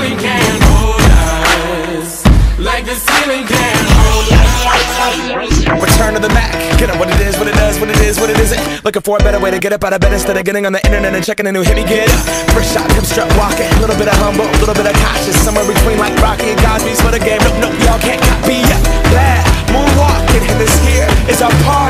ceiling can hold us. Like the ceiling can hold us. Return to the Mac. Get up what it is, what it does, what it is, what it isn't. Looking for a better way to get up out of bed instead of getting on the internet and checking a new hit. Me get up. First shot, come strut walking. A little bit of humble, a little bit of cautious. Somewhere between like Rocky and Cosby's for the game. Nope, nope, y'all can't copy yet. Bad moonwalking, and this here is our party.